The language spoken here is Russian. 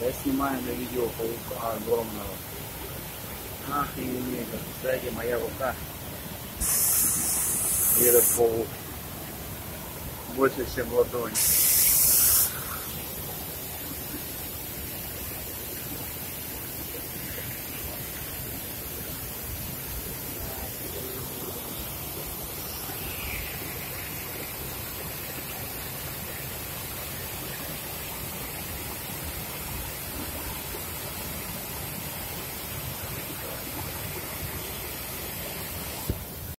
Я снимаю на видео паука огромного. Ах, и Кстати, моя рука. И этот паук. Больше, чем ладонь.